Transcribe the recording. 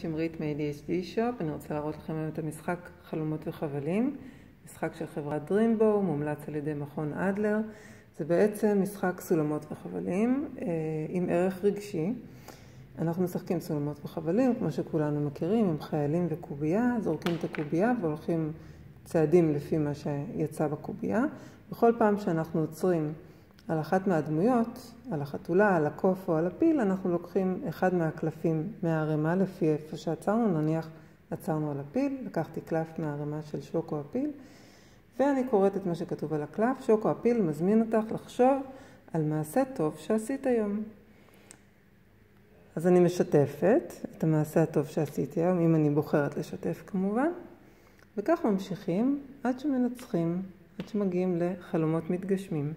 שמרית מ-ADHD שופ, אני רוצה להראות לכם היום את המשחק חלומות וחבלים, משחק של חברת Dreambow, מומלץ על ידי מכון אדלר. זה בעצם משחק סולמות וחבלים אה, עם ערך רגשי. אנחנו משחקים סולמות וחבלים, כמו שכולנו מכירים, עם חיילים וקובייה, זורקים את הקובייה והולכים צעדים לפי מה שיצא בקובייה. בכל פעם שאנחנו עוצרים על אחת מהדמויות, על החתולה, על הקוף או על הפיל, אנחנו לוקחים אחד מהקלפים מהערימה לפי איפה שעצרנו, נניח עצרנו על הפיל, לקחתי קלף מהערימה של שוקו הפיל, ואני קוראת את מה שכתוב על הקלף, שוקו הפיל מזמין אותך לחשוב על מעשה טוב שעשית היום. אז אני משתפת את המעשה הטוב שעשיתי היום, אם אני בוחרת לשתף כמובן, וכך ממשיכים עד שמנצחים, עד שמגיעים לחלומות מתגשמים.